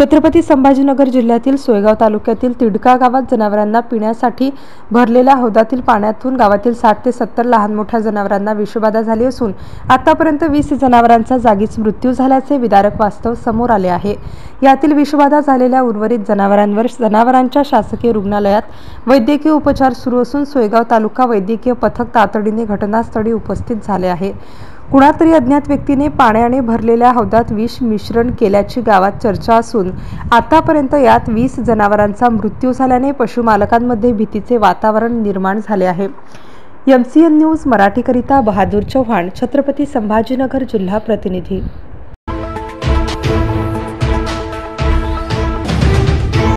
छत्रपती संभाजीनगर जिल्ह्यातील सोयगाव तालुक्यातील तिडका गावात जनावरांना पिण्यासाठी भरलेल्या हौदातील पाण्यातून गावातील साठ ते सत्तर लहान मोठ्या जनावरांना विषबाधा झाली असून आतापर्यंत वीस जनावरांचा जागीच मृत्यू झाल्याचे विदारक वास्तव समोर आले आहे. यातील विषबाधा झालेल्या उर्वरित जनावरांवर जनावरांच्या शासकीय रुग्णालयात वैद्यकीय उपचार सुरू असून सोयगाव तालुका वैद्यकीय पथक तातडीने घटनास्थळी उपस्थित झाले आहे. कुणातरी अज्ञात व्यक्तीने पाण्याने भरलेल्या हौदात विष मिश्रण केल्याची गावात चर्चा असून आतापर्यंत यात वीस जनावरांचा मृत्यू झाल्याने पशुमालकांमध्ये भीतीचे वातावरण निर्माण झाले आहे. यम सी एन न्यूज मराठीकरिता बहादूर चव्हाण छत्रपती संभाजीनगर जिल्हा प्रतिनिधी